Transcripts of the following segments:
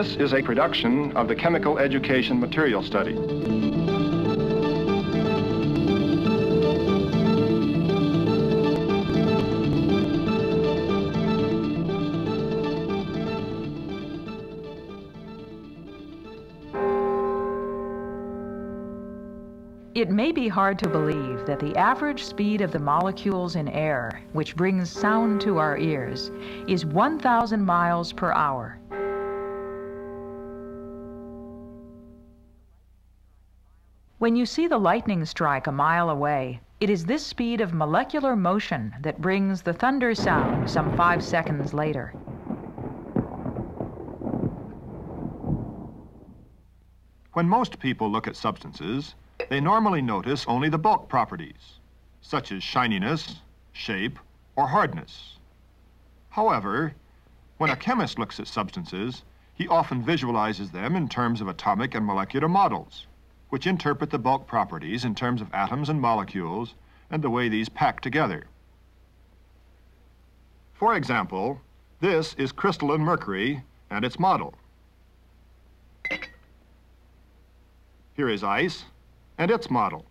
This is a production of the Chemical Education Material Study. It may be hard to believe that the average speed of the molecules in air, which brings sound to our ears, is 1,000 miles per hour. When you see the lightning strike a mile away, it is this speed of molecular motion that brings the thunder sound some five seconds later. When most people look at substances, they normally notice only the bulk properties, such as shininess, shape, or hardness. However, when a chemist looks at substances, he often visualizes them in terms of atomic and molecular models, which interpret the bulk properties in terms of atoms and molecules and the way these pack together. For example, this is crystalline mercury and its model. Here is ice, and its model.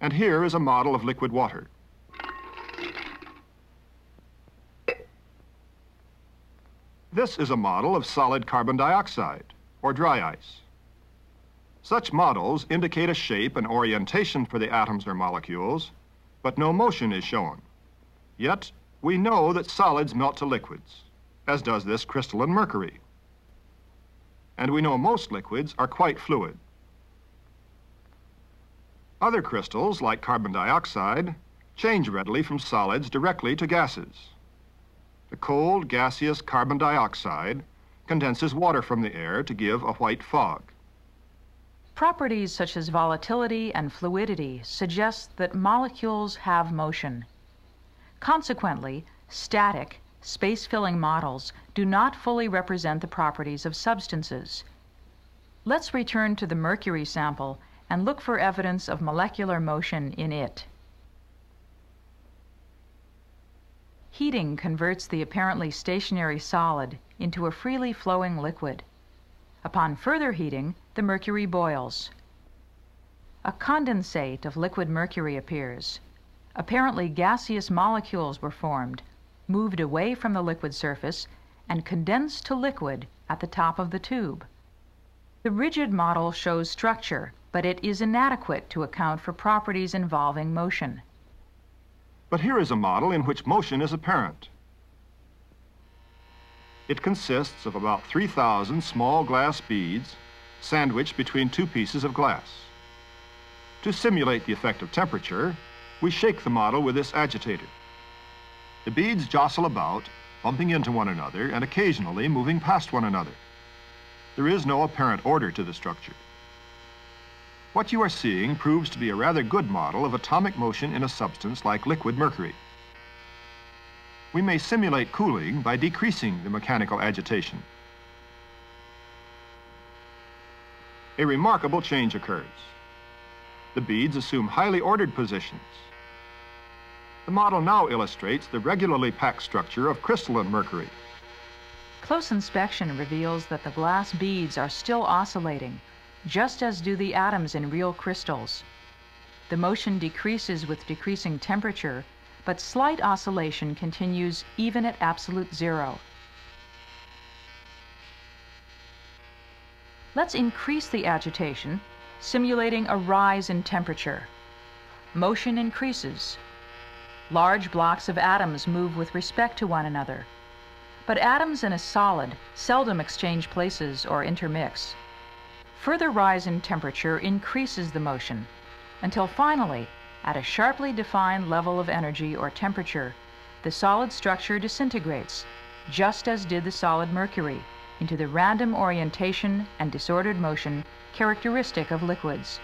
And here is a model of liquid water. This is a model of solid carbon dioxide, or dry ice. Such models indicate a shape and orientation for the atoms or molecules, but no motion is shown. Yet, we know that solids melt to liquids, as does this crystalline mercury and we know most liquids are quite fluid. Other crystals, like carbon dioxide, change readily from solids directly to gases. The cold, gaseous carbon dioxide condenses water from the air to give a white fog. Properties such as volatility and fluidity suggest that molecules have motion. Consequently, static space-filling models do not fully represent the properties of substances. Let's return to the mercury sample and look for evidence of molecular motion in it. Heating converts the apparently stationary solid into a freely flowing liquid. Upon further heating, the mercury boils. A condensate of liquid mercury appears. Apparently gaseous molecules were formed, moved away from the liquid surface and condensed to liquid at the top of the tube. The rigid model shows structure, but it is inadequate to account for properties involving motion. But here is a model in which motion is apparent. It consists of about 3,000 small glass beads sandwiched between two pieces of glass. To simulate the effect of temperature, we shake the model with this agitator. The beads jostle about, bumping into one another and occasionally moving past one another. There is no apparent order to the structure. What you are seeing proves to be a rather good model of atomic motion in a substance like liquid mercury. We may simulate cooling by decreasing the mechanical agitation. A remarkable change occurs. The beads assume highly ordered positions, the model now illustrates the regularly packed structure of crystalline mercury. Close inspection reveals that the glass beads are still oscillating, just as do the atoms in real crystals. The motion decreases with decreasing temperature, but slight oscillation continues even at absolute zero. Let's increase the agitation, simulating a rise in temperature. Motion increases, Large blocks of atoms move with respect to one another. But atoms in a solid seldom exchange places or intermix. Further rise in temperature increases the motion, until finally, at a sharply defined level of energy or temperature, the solid structure disintegrates, just as did the solid mercury, into the random orientation and disordered motion characteristic of liquids.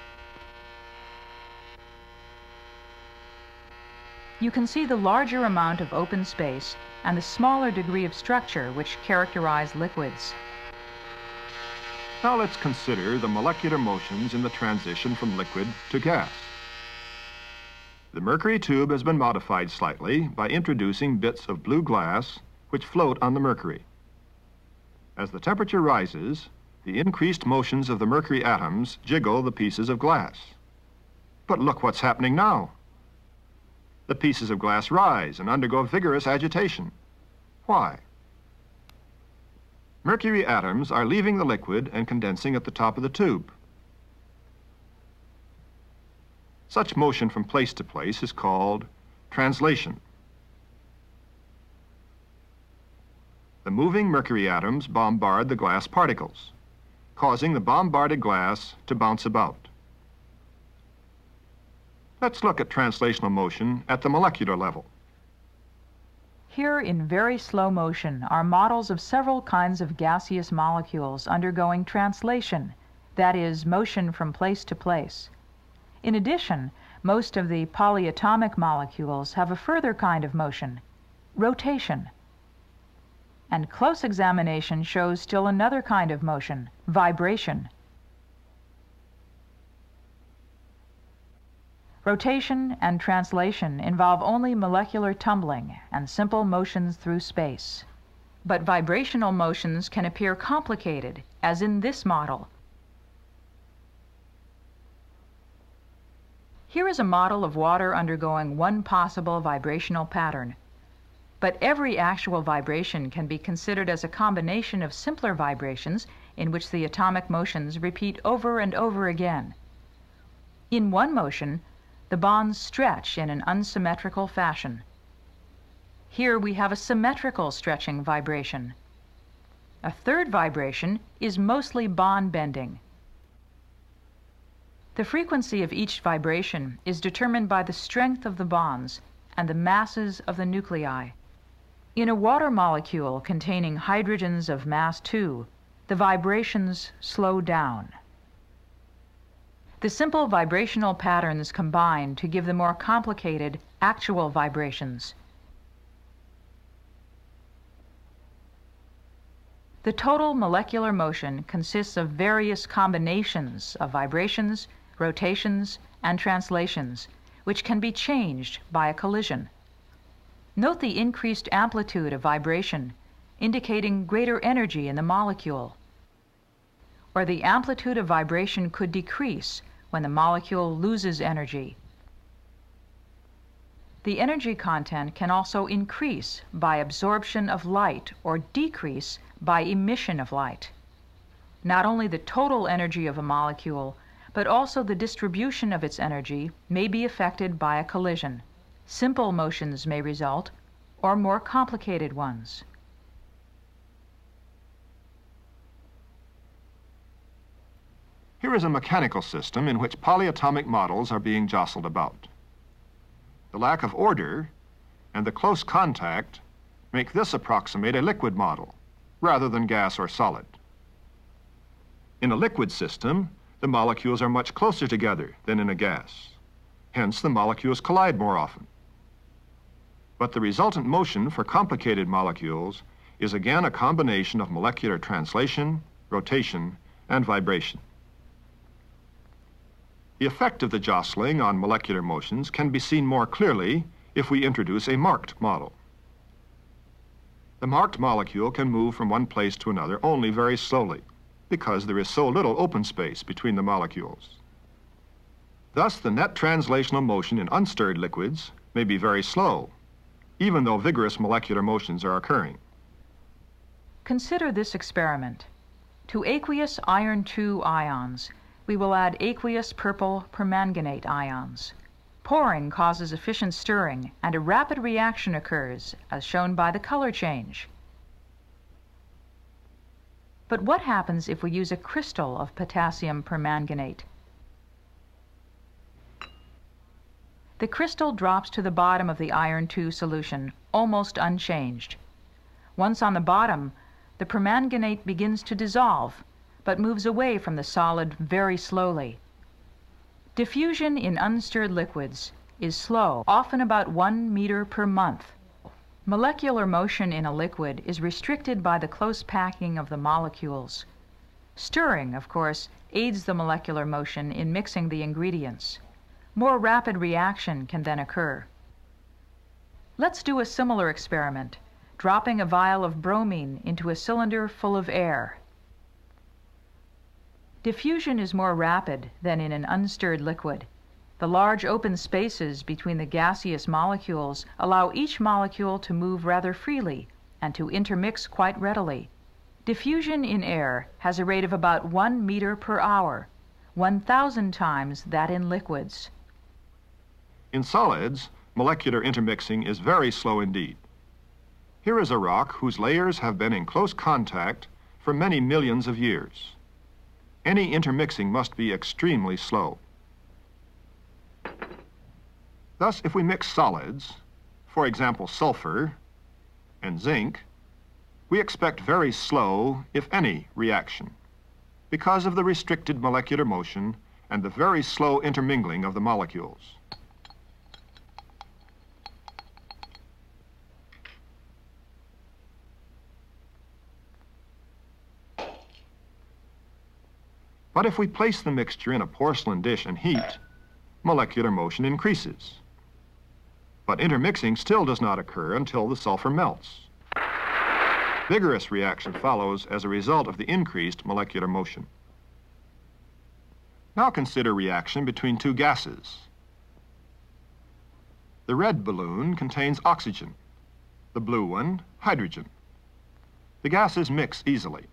you can see the larger amount of open space and the smaller degree of structure which characterize liquids. Now let's consider the molecular motions in the transition from liquid to gas. The mercury tube has been modified slightly by introducing bits of blue glass which float on the mercury. As the temperature rises, the increased motions of the mercury atoms jiggle the pieces of glass. But look what's happening now. The pieces of glass rise and undergo vigorous agitation. Why? Mercury atoms are leaving the liquid and condensing at the top of the tube. Such motion from place to place is called translation. The moving mercury atoms bombard the glass particles, causing the bombarded glass to bounce about. Let's look at translational motion at the molecular level. Here in very slow motion are models of several kinds of gaseous molecules undergoing translation, that is, motion from place to place. In addition, most of the polyatomic molecules have a further kind of motion, rotation. And close examination shows still another kind of motion, vibration. Rotation and translation involve only molecular tumbling and simple motions through space. But vibrational motions can appear complicated, as in this model. Here is a model of water undergoing one possible vibrational pattern. But every actual vibration can be considered as a combination of simpler vibrations in which the atomic motions repeat over and over again. In one motion, the bonds stretch in an unsymmetrical fashion. Here we have a symmetrical stretching vibration. A third vibration is mostly bond bending. The frequency of each vibration is determined by the strength of the bonds and the masses of the nuclei. In a water molecule containing hydrogens of mass 2, the vibrations slow down. The simple vibrational patterns combine to give the more complicated actual vibrations. The total molecular motion consists of various combinations of vibrations, rotations, and translations, which can be changed by a collision. Note the increased amplitude of vibration, indicating greater energy in the molecule. Or the amplitude of vibration could decrease when the molecule loses energy. The energy content can also increase by absorption of light or decrease by emission of light. Not only the total energy of a molecule, but also the distribution of its energy may be affected by a collision. Simple motions may result, or more complicated ones. Here is a mechanical system in which polyatomic models are being jostled about. The lack of order and the close contact make this approximate a liquid model rather than gas or solid. In a liquid system, the molecules are much closer together than in a gas. Hence, the molecules collide more often. But the resultant motion for complicated molecules is again a combination of molecular translation, rotation, and vibration. The effect of the jostling on molecular motions can be seen more clearly if we introduce a marked model. The marked molecule can move from one place to another only very slowly because there is so little open space between the molecules. Thus, the net translational motion in unstirred liquids may be very slow, even though vigorous molecular motions are occurring. Consider this experiment. To aqueous iron 2 ions, we will add aqueous purple permanganate ions. Pouring causes efficient stirring, and a rapid reaction occurs, as shown by the color change. But what happens if we use a crystal of potassium permanganate? The crystal drops to the bottom of the iron 2 solution, almost unchanged. Once on the bottom, the permanganate begins to dissolve, but moves away from the solid very slowly. Diffusion in unstirred liquids is slow, often about one meter per month. Molecular motion in a liquid is restricted by the close packing of the molecules. Stirring, of course, aids the molecular motion in mixing the ingredients. More rapid reaction can then occur. Let's do a similar experiment. dropping a vial of bromine into a cylinder full of air. Diffusion is more rapid than in an unstirred liquid. The large open spaces between the gaseous molecules allow each molecule to move rather freely and to intermix quite readily. Diffusion in air has a rate of about 1 meter per hour, 1,000 times that in liquids. In solids, molecular intermixing is very slow indeed. Here is a rock whose layers have been in close contact for many millions of years. Any intermixing must be extremely slow. Thus, if we mix solids, for example sulfur and zinc, we expect very slow, if any, reaction because of the restricted molecular motion and the very slow intermingling of the molecules. But if we place the mixture in a porcelain dish and heat, molecular motion increases. But intermixing still does not occur until the sulfur melts. Vigorous reaction follows as a result of the increased molecular motion. Now consider reaction between two gases. The red balloon contains oxygen, the blue one, hydrogen. The gases mix easily.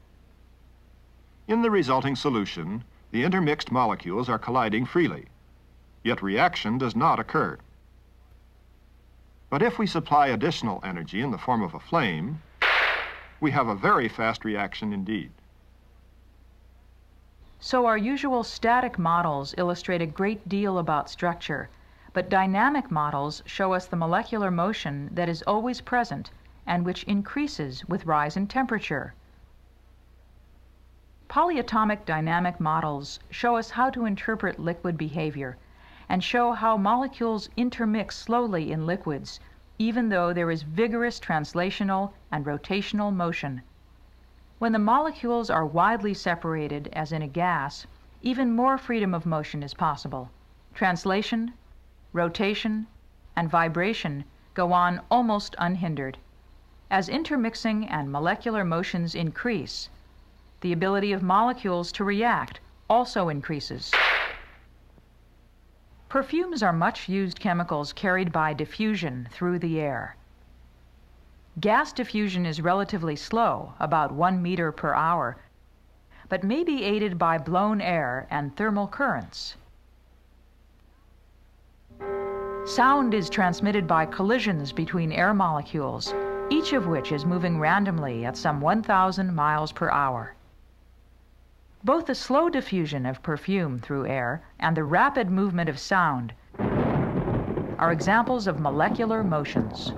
In the resulting solution, the intermixed molecules are colliding freely, yet reaction does not occur. But if we supply additional energy in the form of a flame, we have a very fast reaction indeed. So our usual static models illustrate a great deal about structure, but dynamic models show us the molecular motion that is always present and which increases with rise in temperature. Polyatomic dynamic models show us how to interpret liquid behavior and show how molecules intermix slowly in liquids, even though there is vigorous translational and rotational motion. When the molecules are widely separated, as in a gas, even more freedom of motion is possible. Translation, rotation, and vibration go on almost unhindered. As intermixing and molecular motions increase, the ability of molecules to react also increases. Perfumes are much used chemicals carried by diffusion through the air. Gas diffusion is relatively slow, about 1 meter per hour, but may be aided by blown air and thermal currents. Sound is transmitted by collisions between air molecules, each of which is moving randomly at some 1,000 miles per hour. Both the slow diffusion of perfume through air and the rapid movement of sound are examples of molecular motions.